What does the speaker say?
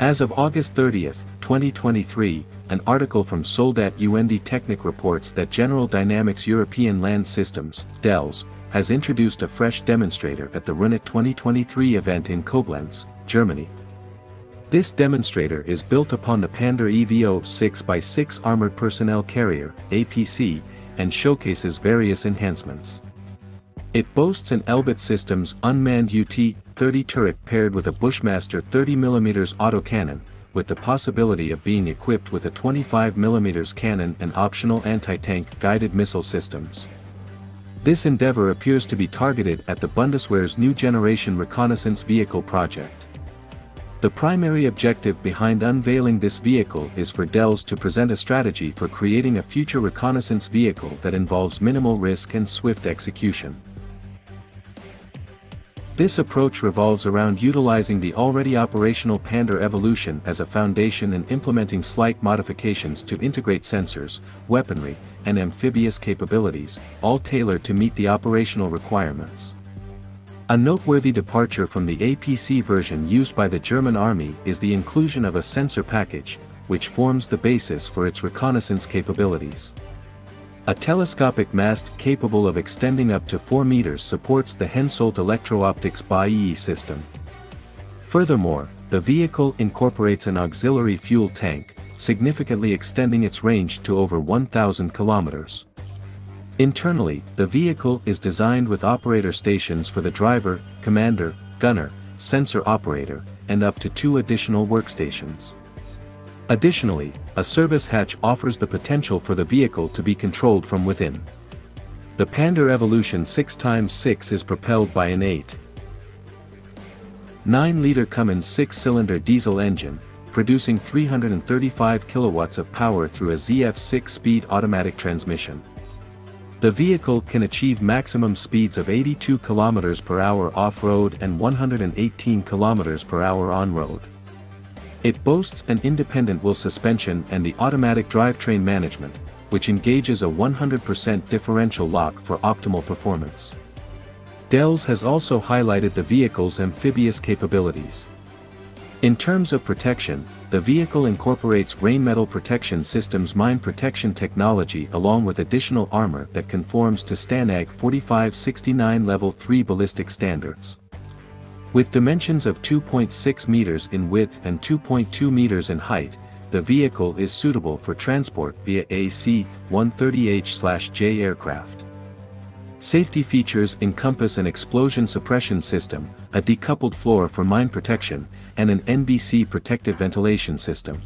As of August 30, 2023, an article from Soldat UND Technik reports that General Dynamics European Land Systems, DELS, has introduced a fresh demonstrator at the RüNET 2023 event in Koblenz, Germany. This demonstrator is built upon the Pandur EVO 6x6 Armored Personnel Carrier, APC, and showcases various enhancements. It boasts an Elbit Systems unmanned UT-30 turret paired with a Bushmaster 30mm autocannon, with the possibility of being equipped with a 25mm cannon and optional anti-tank guided missile systems. This endeavor appears to be targeted at the Bundeswehr's new generation reconnaissance vehicle project. The primary objective behind unveiling this vehicle is for DELS to present a strategy for creating a future reconnaissance vehicle that involves minimal risk and swift execution. This approach revolves around utilizing the already operational Pandur evolution as a foundation and implementing slight modifications to integrate sensors, weaponry, and amphibious capabilities, all tailored to meet the operational requirements. A noteworthy departure from the APC version used by the German Army is the inclusion of a sensor package, which forms the basis for its reconnaissance capabilities. A telescopic mast capable of extending up to 4 meters supports the Hensoldt electro-optics BAE system. Furthermore, the vehicle incorporates an auxiliary fuel tank, significantly extending its range to over 1,000 kilometers. Internally, the vehicle is designed with operator stations for the driver, commander, gunner, sensor operator, and up to two additional workstations. Additionally, a service hatch offers the potential for the vehicle to be controlled from within. The Pandur Evolution 6x6 is propelled by an 8. 9-liter Cummins 6-cylinder diesel engine, producing 335 kilowatts of power through a ZF 6-speed automatic transmission. The vehicle can achieve maximum speeds of 82 km per hour off-road and 118 km per hour on-road. It boasts an independent wheel suspension and the automatic drivetrain management, which engages a 100% differential lock for optimal performance. Dells has also highlighted the vehicle's amphibious capabilities. In terms of protection, the vehicle incorporates Rheinmetall Protection Systems mine protection technology along with additional armor that conforms to STANAG 4569 Level 3 ballistic standards. With dimensions of 2.6 meters in width and 2.2 meters in height, the vehicle is suitable for transport via AC-130H-J aircraft. Safety features encompass an explosion suppression system, a decoupled floor for mine protection, and an NBC protective ventilation system.